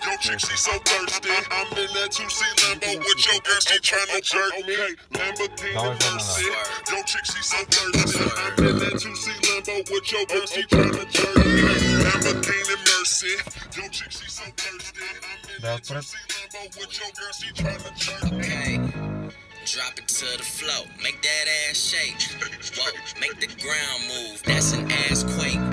Yo, chick, she so thirsty. I'm in that 2C Lambo with your girl, she tryna jerk me. Lamborghini Mercy. Yo, chick, she so thirsty. I'm in that 2C Lambo with your girl, she tryna jerk me. Lamborghini Mercy. Yo, chick, she so thirsty. I'm in that 2C Lambo with your girl, she tryna jerk me. Okay. Drop it to the floor, make that ass shake. Whoa, make the ground move, that's an ass quake.